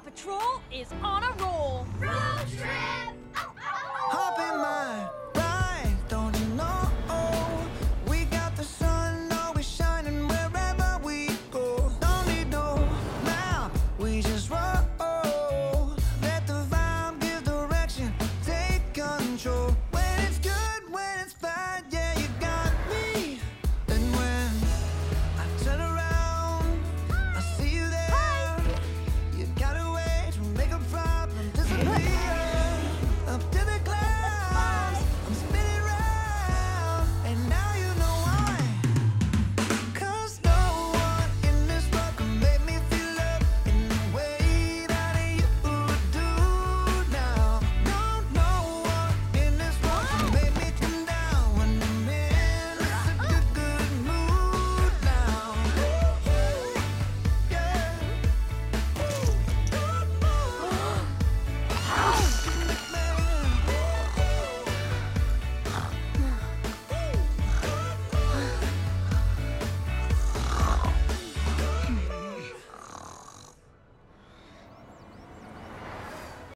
Paw Patrol is on a roll.